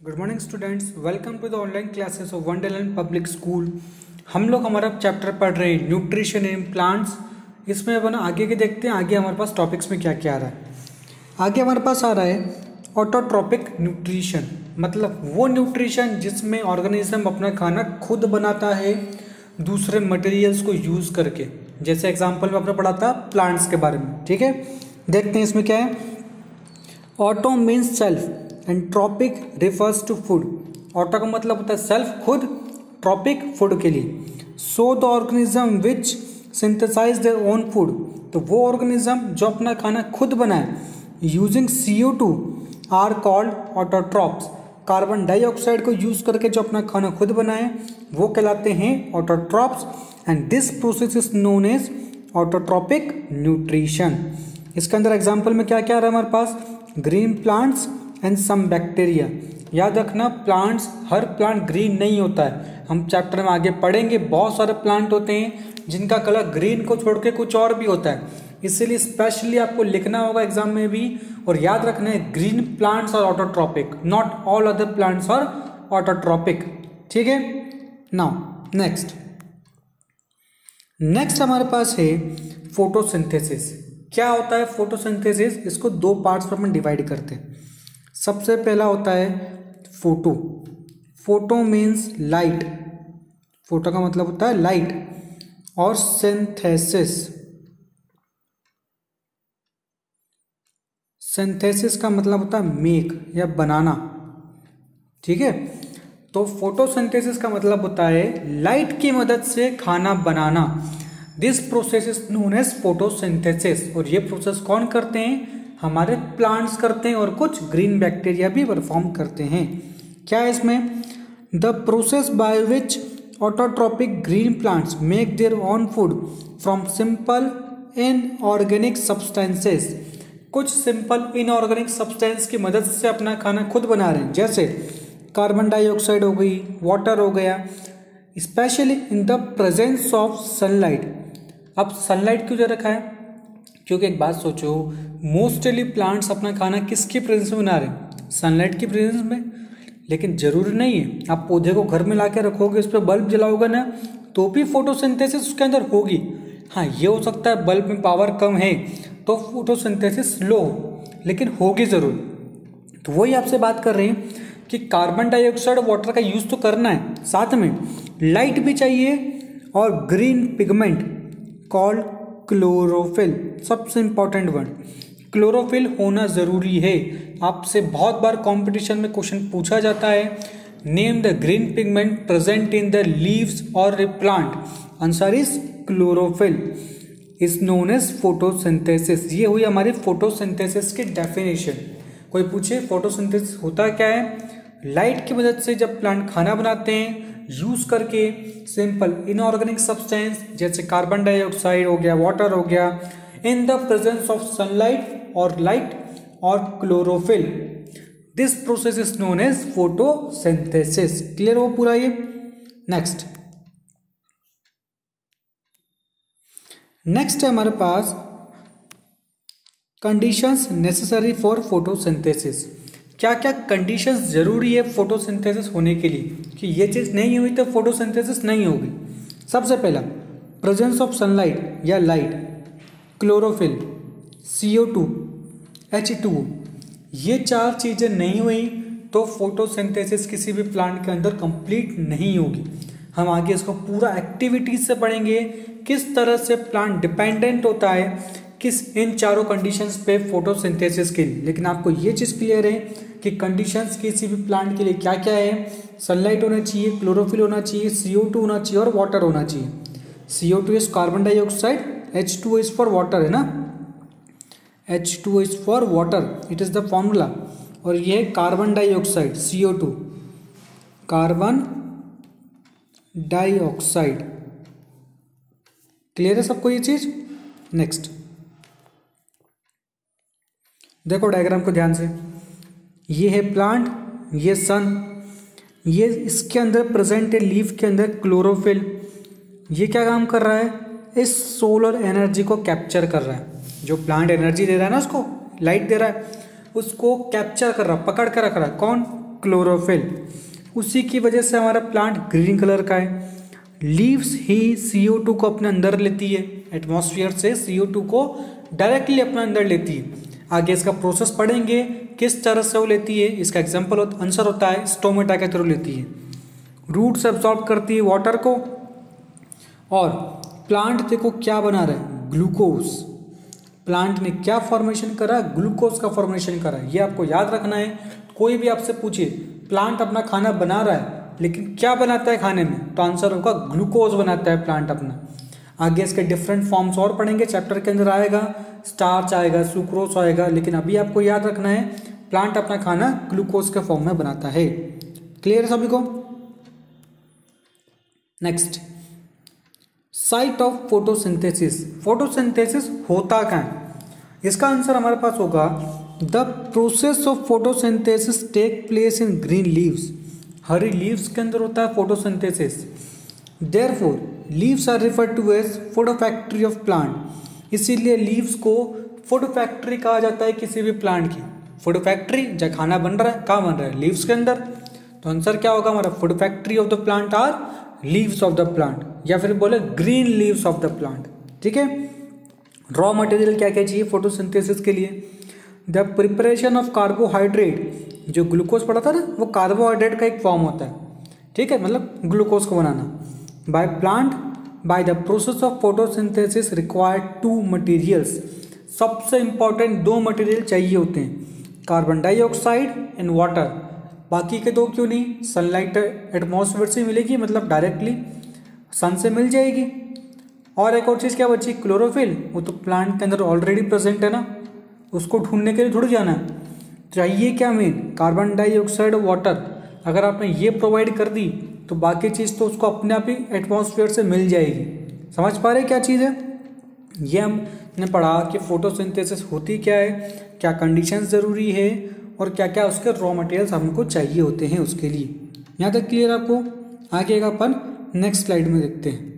Good morning students welcome to the online classes of Wonderland public school हम लोग हमारा chapter पढ़ रहे हैं न्यूट्रिशन इन प्लांट्स इसमें अपन आगे के देखते हैं, आगे हमारे पास टॉपिक्स में क्या क्या आ रहा है। आगे हमारे पास आ रहा है ऑटोट्रॉपिक न्यूट्रिशन मतलब वो न्यूट्रिशन जिसमें ऑर्गेनिज्म अपना खाना खुद बनाता है, दूसरे मटेरियल्स को यूज़ करके। जैसे एग्ज़ाम्पल में आपने पढ़ा था प्लांट्स के बारे में, ठीक है? देखते हैं इसमें क्या है। Auto means self and trophic refers to food auto का मतलब होता है सेल्फ खुद ट्रॉपिक फ़ूड के लिए so the organism which synthesize their own food तो वो ऑर्गेनिज्म जो अपना खाना खुद बनाए using C O two are called autotrophs carbon dioxide को यूज़ करके जो अपना खाना खुद बनाए वो कहलाते हैं autotrophs and this process is known as autotrophic nutrition इसके अंदर एग्ज़ाम्पल में क्या क्या आ रहा है हमारे पास green plants and some bacteria याद रखना प्लांट्स हर प्लांट ग्रीन नहीं होता है। हम चैप्टर में आगे पढ़ेंगे, बहुत सारे प्लांट होते हैं, जिनका कलर ग्रीन को छोड़ के कुछ और भी होता है। इसीलिए स्पेशली आपको लिखना होगा एग्ज़ाम में भी, और याद रखना है ग्रीन प्लांट्स और autotrophic not all other plants और ऑटोट्रॉपिक ठीक है? नाउ नेक्स्ट नेक्स्ट हमारे पास है फोटोसिंथेसिस क्या होता है फोटोसिंथेसिस इसको दो पार्ट्स पर अपन डिवाइड करते हैं। सबसे पहला होता है photo. Photo means light photo का मतलब होता है लाइट और सिंथेसिस सिंथेसिस का मतलब होता है मेक या बनाना। ठीक है? तो फोटोसिंथेसिस का मतलब होता है लाइट की मदद से खाना बनाना। This process is known as photosynthesis और ये प्रोसेस कौन करते हैं? हमारे प्लांट्स करते हैं और कुछ ग्रीन बैक्टीरिया भी परफॉर्म करते हैं। क्या है इसमें? The process by which autotrophic green plants make their own food from simple inorganic substances कुछ सिंपल इनऑर्गेनिक सब्सटेंस की मदद से अपना खाना खुद बना रहे हैं। जैसे कार्बन डाइऑक्साइड हो गई वाटर हो गया। Specially in the presence of sunlight अब सनलाइट क्यों दे रखा है? क्योंकि एक बात सोचो मोस्टली प्लांट्स अपना खाना किसकी प्रेजेंस में बना रहे सनलाइट की प्रेजेंस में। लेकिन ज़रूरी नहीं है, आप पौधे को घर में ला के रखोगे, उस पर बल्ब जलाओगे ना तो भी फोटोसिंथेसिस उसके अंदर होगी। हाँ ये हो सकता है बल्ब में पावर कम है तो फोटोसिंथेसिस लो हो, लेकिन होगी ज़रूर। तो वही आपसे बात कर रहे हैं कि कार्बन डाइऑक्साइड वाटर का यूज़ तो करना है, साथ में लाइट भी चाहिए और ग्रीन पिगमेंट कॉल्ड क्लोरोफिल, सबसे इंपॉर्टेंट वर्ड क्लोरोफिल होना ज़रूरी है। आपसे बहुत बार कंपटीशन में क्वेश्चन पूछा जाता है। Name the green pigment present in the leaves और plant answer is chlorophyll. Is known as photosynthesis ये हुई हमारी फोटोसिंथेसिस की डेफिनेशन कोई पूछे फोटोसिंथेसिस होता क्या है? लाइट की मदद से जब प्लांट खाना बनाते हैं यूज़ करके सिंपल इनऑर्गेनिक सब्सटेंस जैसे कार्बन डाइऑक्साइड हो गया वाटर हो गया in the presence of sunlight और लाइट और chlorophyll this process is known as photosynthesis clear हो पूरा ये? नेक्स्ट नेक्स्ट है हमारे पास कंडीशंस नेसेसरी फॉर फोटोसिंथेसिस क्या क्या कंडीशंस ज़रूरी है फोटोसिंथेसिस होने के लिए? कि ये चीज़ नहीं हुई तो फोटोसिंथेसिस नहीं होगी। सबसे पहला प्रेजेंस ऑफ़ सनलाइट या light chlorophyll C O two H two ये चार चीज़ें नहीं हुई तो फोटोसिंथेसिस किसी भी प्लांट के अंदर कंप्लीट नहीं होगी। हम आगे इसको पूरा एक्टिविटीज़ से पढ़ेंगे, किस तरह से प्लांट डिपेंडेंट होता है किस इन चारों कंडीशंस पे फोटोसिंथेसिस के लिए? लेकिन आपको ये चीज़ क्लियर है कि कंडीशंस किसी भी प्लांट के लिए क्या क्या है? सनलाइट होना चाहिए क्लोरोफिल होना चाहिए सी होना चाहिए और वाटर होना चाहिए। C O two is carbon dioxide H two is for water है ना? H two is for water it is the formula और ये है carbon dioxide C O two carbon dioxide clear है सबको ये चीज़? नेक्स्ट देखो डायग्राम को ध्यान से। ये है प्लांट ये सन ये इसके अंदर प्रेजेंट है लीफ के अंदर क्लोरोफिल ये क्या काम कर रहा है? इस सोलर एनर्जी को कैप्चर कर रहा है। जो प्लांट एनर्जी दे रहा है ना उसको लाइट दे रहा है, उसको कैप्चर कर रहा है, पकड़ कर रख रहा है। कौन? क्लोरोफिल उसी की वजह से हमारा प्लांट ग्रीन कलर का है। लीव्स ही CO2 को अपने अंदर लेती है एटमॉस्फेयर से CO2 को डायरेक्टली अपने अंदर लेती है। आगे इसका प्रोसेस पढ़ेंगे, किस तरह से वो लेती है, इसका एग्ज़ाम्पल आंसर होता है स्टोमेटा के थ्रू लेती है। रूट्स एब्जॉर्ब करती है वाटर को, और प्लांट देखो क्या बना रहा है ग्लूकोज प्लांट ने क्या फॉर्मेशन करा ग्लूकोज का फॉर्मेशन करा, ये आपको याद रखना है। कोई भी आपसे पूछे प्लांट अपना खाना बना रहा है, लेकिन क्या बनाता है खाने में तो आंसर होगा ग्लूकोज बनाता है प्लांट अपना। आगे इसके डिफरेंट फॉर्म्स और पढ़ेंगे चैप्टर के अंदर आएगा स्टार्च आएगा सुक्रोस आएगा, लेकिन अभी आपको याद रखना है प्लांट अपना खाना ग्लूकोज के फॉर्म में बनाता है। क्लियर है सभी को? Next site of photosynthesis photosynthesis होता क्या है? इसका आंसर हमारे पास होगा the process of photosynthesis take place in green leaves Hari leaves के अंदर होता है photosynthesis therefore leaves are refer to as photo factory of plant इसीलिए लीव्स को फ़ोटो फैक्ट्री कहा जाता है किसी भी प्लांट की। फ़ोटो फैक्ट्री जहाँ खाना बन रहा है, कहाँ बन रहा है? लीव्स के अंदर। तो आंसर क्या होगा हमारा? Food factory of the plant are leaves of the plant या फिर बोले green leaves of the plant ठीक है? रॉ मटेरियल क्या क्या चाहिए फोटोसिंथेसिस के लिए? द प्रिपरेशन ऑफ़ कार्बोहाइड्रेट जो ग्लूकोज पड़ा था ना, वो कार्बोहाइड्रेट का एक फॉर्म होता है। ठीक है? मतलब ग्लूकोज को बनाना। By plant by the process of photosynthesis required two materials सबसे इंपॉर्टेंट दो मटेरियल चाहिए होते हैं कार्बन डाइऑक्साइड एंड वाटर बाकी के दो क्यों नहीं? सनलाइट एटमॉस्फेयर से मिलेगी मतलब डायरेक्टली सन से मिल जाएगी। और एक और चीज़ क्या बची? क्लोरोफिल वो तो प्लांट के अंदर ऑलरेडी प्रेजेंट है ना। उसको ढूँढने के लिए थोड़ी जाना है। चाहिए क्या मेन कार्बन डाइऑक्साइड वाटर अगर आपने ये प्रोवाइड कर दी तो बाकी चीज़ तो उसको अपने आप ही एटमॉस्फेयर से मिल जाएगी। समझ पा रहे क्या चीज़? है ये हमने पढ़ा कि फोटोसिंथेसिस होती क्या है, क्या कंडीशन ज़रूरी है और क्या क्या उसके रॉ मटेरियल्स हमको चाहिए होते हैं उसके लिए। यहाँ तक क्लियर आपको? आगे का अपन नेक्स्ट स्लाइड में देखते हैं।